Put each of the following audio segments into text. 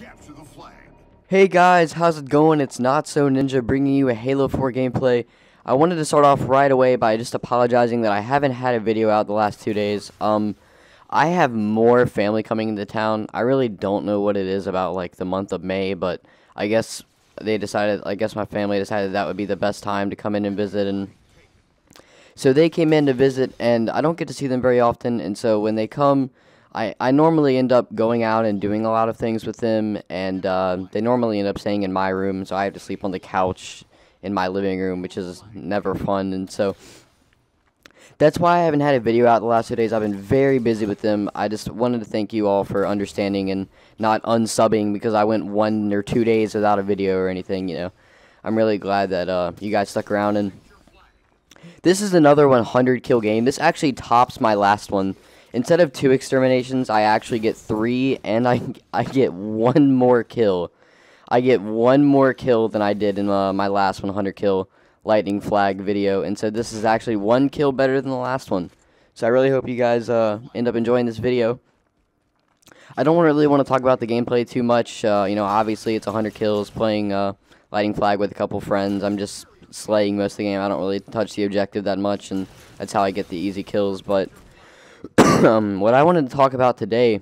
Capture the flag. Hey guys, how's it going? It's Not So Ninja bringing you a Halo 4 gameplay. I wanted to start off right away by just apologizing that I haven't had a video out the last two days. Um, I have more family coming into town. I really don't know what it is about like the month of May, but I guess they decided. I guess my family decided that would be the best time to come in and visit, and so they came in to visit, and I don't get to see them very often. And so when they come, I I normally end up going out and doing a lot of things with them, and uh, they normally end up staying in my room, so I have to sleep on the couch in my living room, which is never fun. And so that's why I haven't had a video out the last two days. I've been very busy with them. I just wanted to thank you all for understanding and not unsubbing because I went one or two days without a video or anything. You know, I'm really glad that uh, you guys stuck around. And this is another 100 kill game. This actually tops my last one. Instead of two exterminations, I actually get three, and I I get one more kill. I get one more kill than I did in uh, my last 100 kill lightning flag video. And so this is actually one kill better than the last one. So I really hope you guys uh, end up enjoying this video. I don't really want to talk about the gameplay too much. Uh, you know, obviously it's 100 kills playing uh, lightning flag with a couple friends. I'm just slaying most of the game. I don't really touch the objective that much, and that's how I get the easy kills. But um, what I wanted to talk about today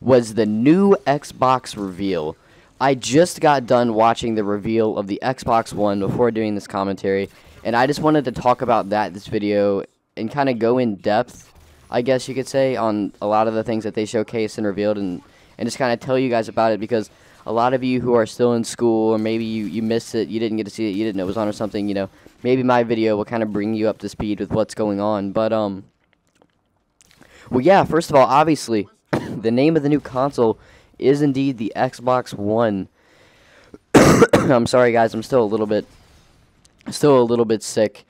was the new Xbox reveal. I just got done watching the reveal of the Xbox One before doing this commentary, and I just wanted to talk about that this video and kind of go in depth, I guess you could say, on a lot of the things that they showcased and revealed, and and just kind of tell you guys about it because a lot of you who are still in school or maybe you, you missed it, you didn't get to see it, you didn't know it was on or something, you know, maybe my video will kind of bring you up to speed with what's going on. But um, well, yeah. First of all, obviously, the name of the new console is indeed the Xbox One. I'm sorry, guys. I'm still a little bit, still a little bit sick,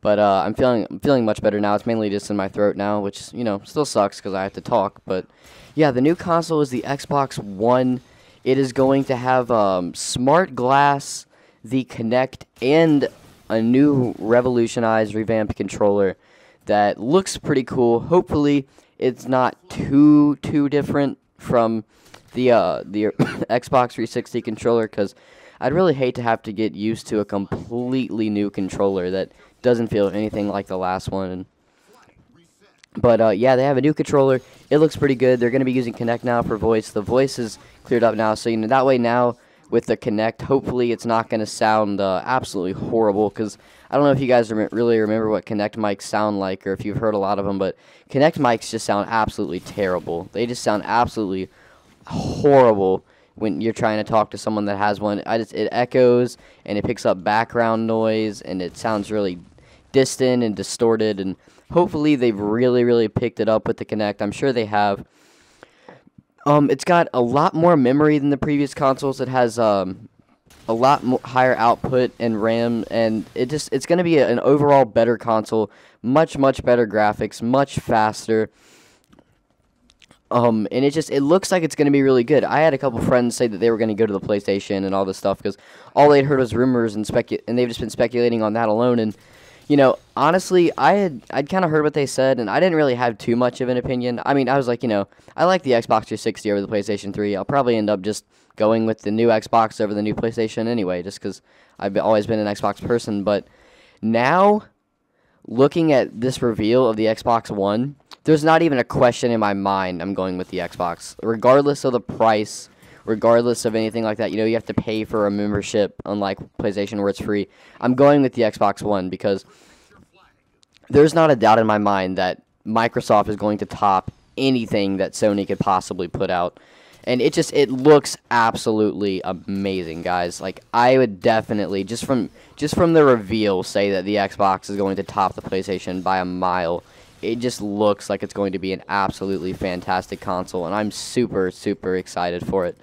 but uh, I'm feeling I'm feeling much better now. It's mainly just in my throat now, which you know still sucks because I have to talk. But yeah, the new console is the Xbox One. It is going to have um, smart glass, the Kinect, and a new revolutionized, revamped controller that looks pretty cool. Hopefully, it's not too too different from the uh, the Xbox 360 controller because I'd really hate to have to get used to a completely new controller that doesn't feel anything like the last one. But uh, yeah, they have a new controller. It looks pretty good. They're going to be using Kinect now for voice. The voice is cleared up now, so you know that way now with the Kinect, hopefully it's not going to sound uh, absolutely horrible because I don't know if you guys rem really remember what Kinect mics sound like or if you've heard a lot of them, but Kinect mics just sound absolutely terrible. They just sound absolutely horrible when you're trying to talk to someone that has one. I just it echoes and it picks up background noise and it sounds really distant and distorted and hopefully they've really really picked it up with the Kinect. I'm sure they have. Um, it's got a lot more memory than the previous consoles. It has um, a lot more higher output and RAM, and it just it's going to be an overall better console. Much much better graphics, much faster. Um, and it just it looks like it's going to be really good. I had a couple friends say that they were going to go to the PlayStation and all this stuff because all they'd heard was rumors and specu and they've just been speculating on that alone. And you know, honestly, I had I'd kind of heard what they said, and I didn't really have too much of an opinion. I mean, I was like, you know, I like the Xbox 360 over the PlayStation 3. I'll probably end up just going with the new Xbox over the new PlayStation anyway, just because I've always been an Xbox person. But now, looking at this reveal of the Xbox One there's not even a question in my mind. I'm going with the Xbox, regardless of the price, regardless of anything like that. You know, you have to pay for a membership, unlike PlayStation where it's free. I'm going with the Xbox One because there's not a doubt in my mind that Microsoft is going to top anything that Sony could possibly put out. And it just it looks absolutely amazing, guys. Like I would definitely just from just from the reveal say that the Xbox is going to top the PlayStation by a mile it just looks like it's going to be an absolutely fantastic console, and I'm super, super excited for it.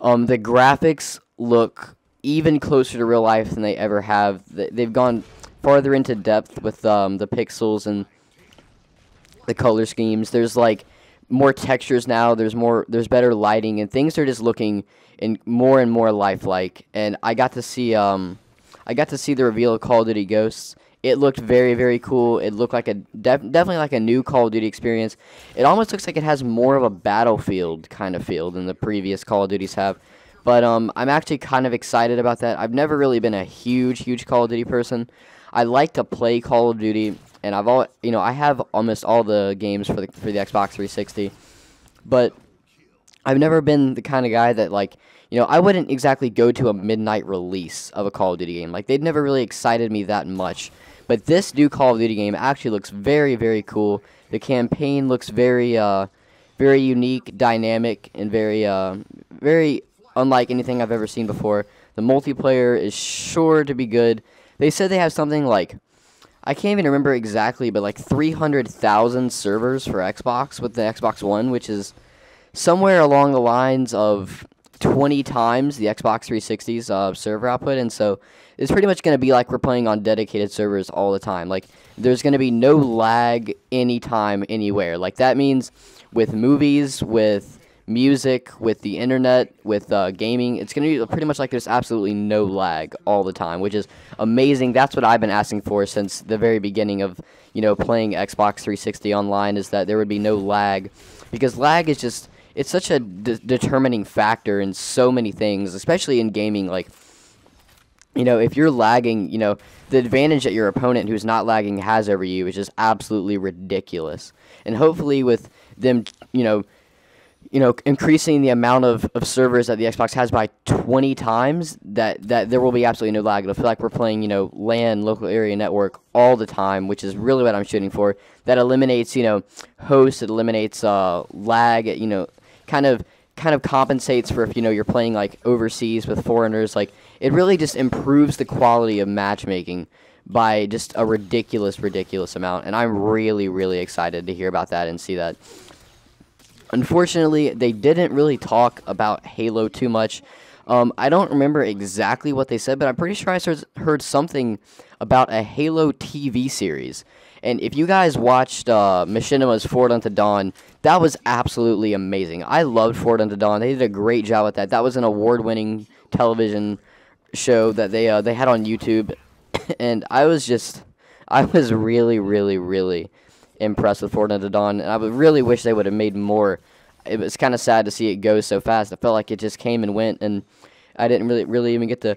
Um, the graphics look even closer to real life than they ever have. They've gone farther into depth with um, the pixels and the color schemes. There's like more textures now. There's more. There's better lighting, and things are just looking in more and more lifelike. And I got to see um, I got to see the reveal of Call of Duty Ghosts, It looked very, very cool. It looked like a def- definitely like a new Call of Duty experience. It almost looks like it has more of a battlefield kind of feel than the previous Call of Duties have. But um, I'm actually kind of excited about that. I've never really been a huge, huge Call of Duty person. I like to play Call of Duty, and I've all you know I have almost all the games for the for the Xbox 360, but I've never been the kind of guy that like you know I wouldn't exactly go to a midnight release of a Call of Duty game. Like they'd never really excited me that much. But this new Call of Duty game actually looks very, very cool. The campaign looks very, uh, very unique, dynamic, and very, uh, very unlike anything I've ever seen before. The multiplayer is sure to be good. They said they have something like, I can't even remember exactly, but like 300,000 servers for Xbox with the Xbox One, which is somewhere along the lines of 20 times the Xbox 360's uh, server output, and so it's pretty much going to be like we're playing on dedicated servers all the time. Like there's going to be no lag anytime, anywhere. Like that means with movies, with music, with the internet, with uh, gaming, it's going to be pretty much like there's absolutely no lag all the time, which is amazing. That's what I've been asking for since the very beginning of you know playing Xbox 360 online is that there would be no lag, because lag is just it's such a determining factor in so many things, especially in gaming. Like you know, if you're lagging, you know, the advantage that your opponent who's not lagging has over you is just absolutely ridiculous. And hopefully with them, you know, you know, increasing the amount of, of servers that the Xbox has by 20 times, that, that there will be absolutely no lag. It'll feel like we're playing, you know, LAN, local area network, all the time, which is really what I'm shooting for. That eliminates, you know, hosts, it eliminates uh, lag, you know, kind of kind of compensates for if you know you're playing like overseas with foreigners like it really just improves the quality of matchmaking by just a ridiculous ridiculous amount and i'm really really excited to hear about that and see that. Unfortunately they didn't really talk about halo too much. Um, i don't remember exactly what they said but i'm pretty sure i heard something about a halo tv series and if you guys watched uh, Machinima's Forward Unto Dawn, that was absolutely amazing. I loved Forward Unto Dawn. They did a great job with that. That was an award-winning television show that they uh, they had on YouTube, and I was just I was really really really impressed with Forward Unto Dawn, and I really wish they would have made more. It was kind of sad to see it go so fast. I felt like it just came and went, and I didn't really really even get to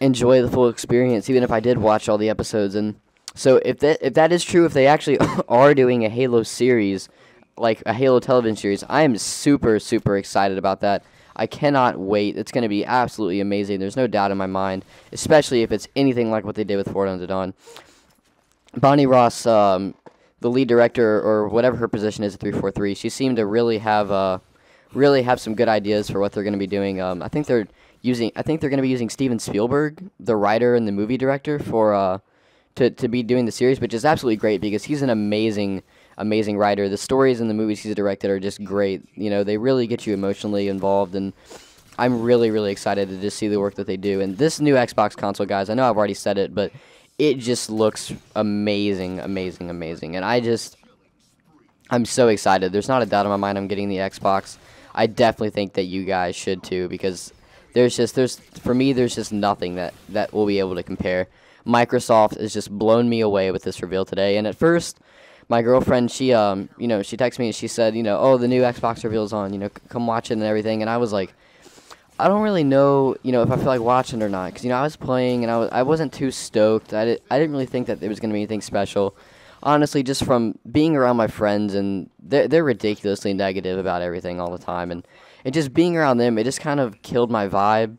enjoy the full experience, even if I did watch all the episodes and so if that if that is true, if they actually are doing a Halo series, like a Halo television series, I am super super excited about that. I cannot wait. It's going to be absolutely amazing. There's no doubt in my mind, especially if it's anything like what they did with Forward Unto Dawn. Bonnie Ross, um, the lead director or whatever her position is at 343, she seemed to really have uh, really have some good ideas for what they're going to be doing. Um, I think they're using I think they're going to be using Steven Spielberg, the writer and the movie director, for uh, to, to be doing the series, which is absolutely great because he's an amazing, amazing writer. The stories and the movies he's directed are just great. You know, they really get you emotionally involved, and I'm really, really excited to just see the work that they do. And this new Xbox console, guys, I know I've already said it, but it just looks amazing, amazing, amazing. And I just, I'm so excited. There's not a doubt in my mind I'm getting the Xbox. I definitely think that you guys should too because there's just there's for me there's just nothing that that will be able to compare. Microsoft has just blown me away with this reveal today. And at first, my girlfriend, she um, you know, she texted me and she said, you know, oh, the new Xbox reveal's on, you know, come watch it and everything. And I was like, I don't really know, you know, if I feel like watching or not, because you know, I was playing and I was I wasn't too stoked. I did, I didn't really think that there was gonna be anything special. Honestly, just from being around my friends and they're they're ridiculously negative about everything all the time, and and just being around them, it just kind of killed my vibe.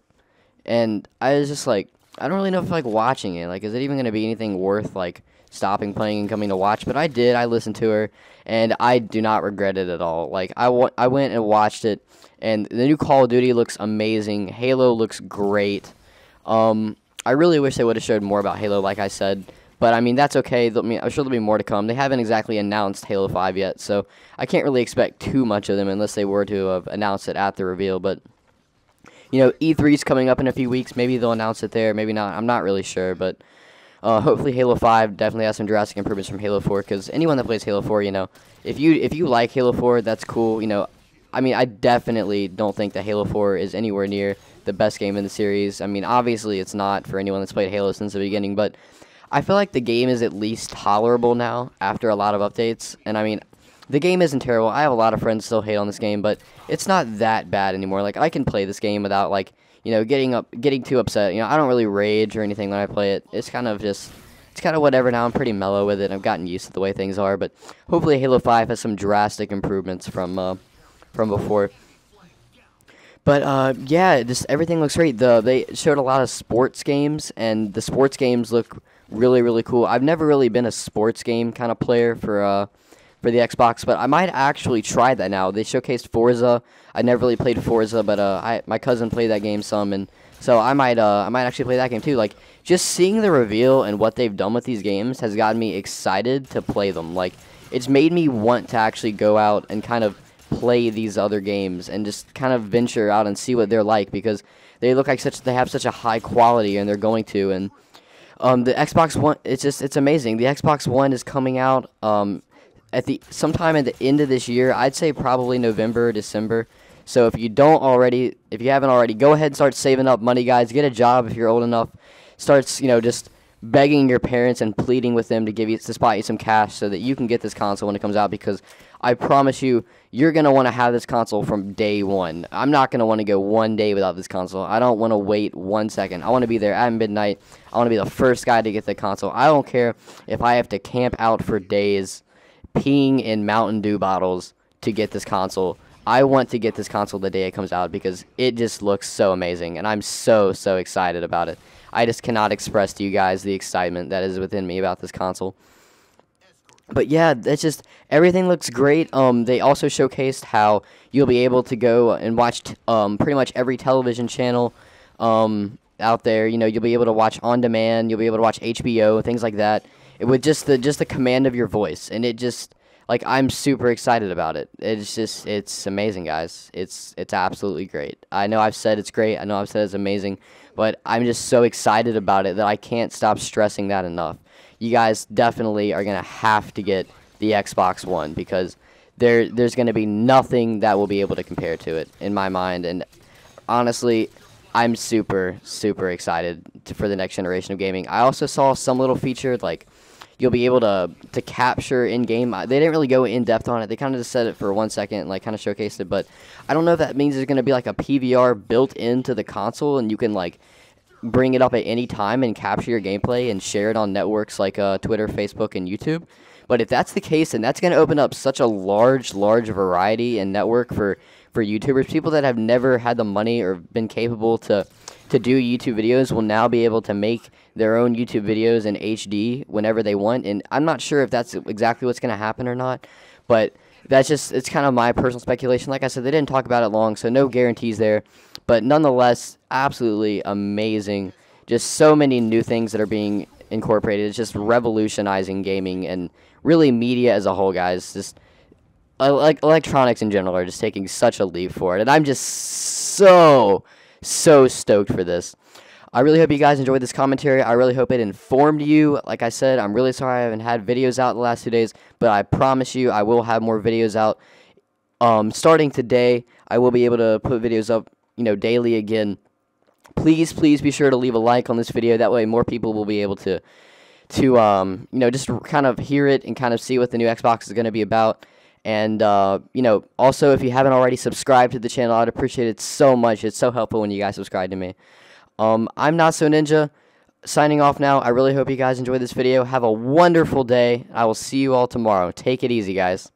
And I was just like, I don't really know if I like watching it. Like, is it even going to be anything worth like stopping playing and coming to watch? But I did. I listened to her, and I do not regret it at all. Like, I, went and watched it, and the new Call of Duty looks amazing. Halo looks great. Um, I really wish they would have showed more about Halo, like I said. But I mean, that's okay. I'm sure there'll be more to come. They haven't exactly announced Halo 5 yet, so I can't really expect too much of them unless they were to have announced it at the reveal. But you know, E3 is coming up in a few weeks. Maybe they'll announce it there. Maybe not. I'm not really sure, but uh, hopefully Halo 5 definitely has some drastic improvements from Halo 4. Because anyone that plays Halo 4, you know, if you if you like Halo 4, that's cool. You know, I mean, I definitely don't think that Halo 4 is anywhere near the best game in the series. I mean, obviously it's not for anyone that's played Halo since the beginning, but I feel like the game is at least tolerable now after a lot of updates. And I mean, the game isn't terrible. I have a lot of friends still hate on this game, but it's not that bad anymore. Like I can play this game without like you know getting up, getting too upset. You know, I don't really rage or anything when I play it. It's kind of just it's kind of whatever now. I'm pretty mellow with it. I've gotten used to the way things are, but hopefully Halo 5 has some drastic improvements from uh, from before. But uh, yeah, just everything looks great. The they showed a lot of sports games, and the sports games look really really cool. I've never really been a sports game kind of player for uh, for the Xbox, but I might actually try that now. They showcased Forza. I never really played Forza, but uh, I my cousin played that game some, and so I might uh, I might actually play that game too. Like just seeing the reveal and what they've done with these games has gotten me excited to play them. Like it's made me want to actually go out and kind of play these other games and just kind of venture out and see what they're like because they look like such they have such a high quality and they're going to and um, the Xbox One it's just it's amazing. The Xbox One is coming out um, at the sometime at the end of this year. I'd say probably November, or December. So if you don't already, if you haven't already, go ahead and start saving up money, guys. Get a job if you're old enough. Starts, you know, just begging your parents and pleading with them to give you to spot you some cash so that you can get this console when it comes out because I promise you you're going to want to have this console from day 1. I'm not going to want to go one day without this console. I don't want to wait 1 second. I want to be there at midnight. I want to be the first guy to get the console. I don't care if I have to camp out for days peeing in Mountain Dew bottles to get this console. I want to get this console the day it comes out because it just looks so amazing and I'm so so excited about it. I just cannot express to you guys the excitement that is within me about this console. But yeah, it's just everything looks great. Um, they also showcased how you'll be able to go and watch um, pretty much every television channel um, out there. You know, you'll be able to watch on demand. You'll be able to watch HBO, things like that. It with just the just the command of your voice, and it just like I'm super excited about it. It's just it's amazing, guys. It's it's absolutely great. I know I've said it's great. I know I've said it's amazing, but I'm just so excited about it that I can't stop stressing that enough. You guys definitely are gonna have to get the Xbox One because there there's gonna be nothing that will be able to compare to it in my mind. And honestly, I'm super super excited to, for the next generation of gaming. I also saw some little feature like you'll be able to to capture in game. They didn't really go in depth on it. They kind of just said it for one second, and, like kind of showcased it. But I don't know if that means there's going to be like a PVR built into the console, and you can like bring it up at any time and capture your gameplay and share it on networks like uh, Twitter, Facebook, and YouTube. But if that's the case, then that's going to open up such a large, large variety and network for for YouTubers. People that have never had the money or been capable to to do YouTube videos will now be able to make their own YouTube videos in HD whenever they want. And I'm not sure if that's exactly what's going to happen or not, but that's just it's kind of my personal speculation. Like I said, they didn't talk about it long, so no guarantees there. But nonetheless, absolutely amazing. Just so many new things that are being incorporated. It's just revolutionizing gaming and really media as a whole, guys. Just like electronics in general are just taking such a leap forward, and I'm just so so stoked for this. I really hope you guys enjoyed this commentary. I really hope it informed you. Like I said, I'm really sorry I haven't had videos out the last two days, but I promise you I will have more videos out. Um, starting today, I will be able to put videos up, you know, daily again. Please, please be sure to leave a like on this video. That way, more people will be able to, to um, you know, just kind of hear it and kind of see what the new Xbox is going to be about. And, uh, you know, also, if you haven't already subscribed to the channel, I'd appreciate it so much. It's so helpful when you guys subscribe to me. Um, I'm Not So Ninja, signing off now. I really hope you guys enjoyed this video. Have a wonderful day. I will see you all tomorrow. Take it easy, guys.